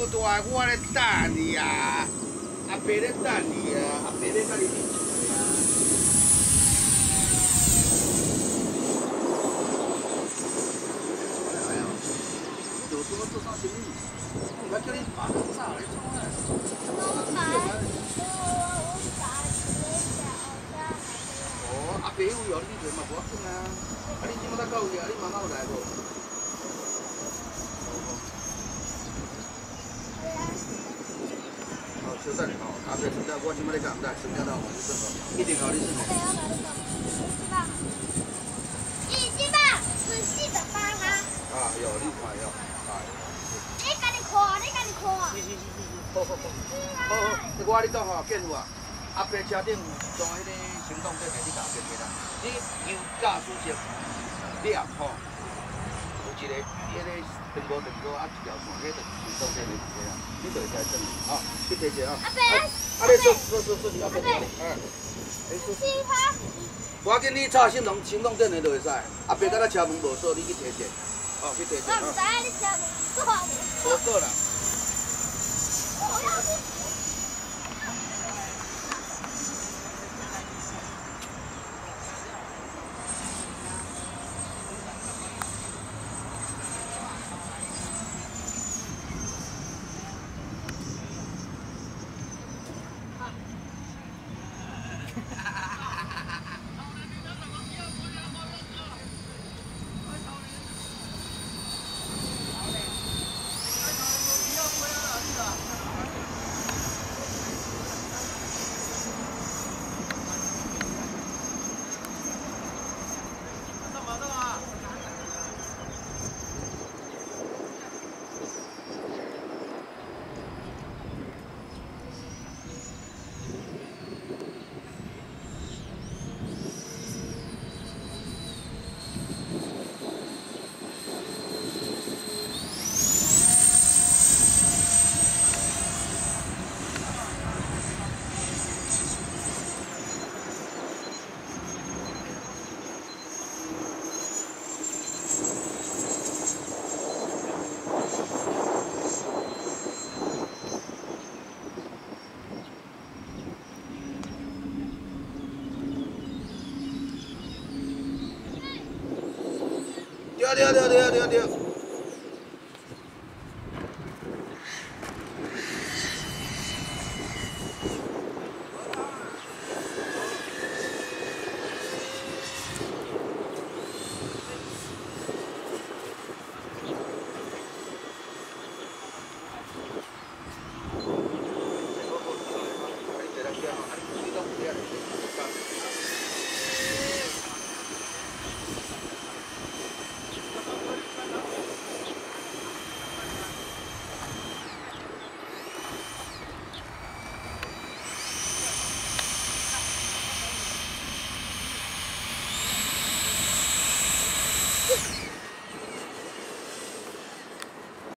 啊，我咧等你啊，阿伯咧等你啊，阿伯咧甲你啉水啊。哎呀，你做做做生意？我唔叫你爬到早来做啊。哦，阿伯有要你做嘛，无要紧啊。啊，你今仔到有啊？你妈妈有来无？小等哦，阿伯，现在我即摆咧讲，唔知，生了到我就算了，一定考你算的。一斤半，是四百八吗？啊，有你看有，啊。你家己看，你家己看。是是是是是，好好好。好好，我你讲吼，见有啊？阿伯车顶装迄个行动电源，你搞变起啦。你油驾驶证你也吼，有一个，一个电波电波啊，一条线，迄个一个啊，你就会使整啊。去提者啊！阿伯，阿伯，说说说说，你阿伯，哎，七花。我紧你插心动心动电的就会使。阿伯，今仔车门无锁，你去提者，哦，去提者啊。我唔知你车门锁无锁啦。对对对对对对。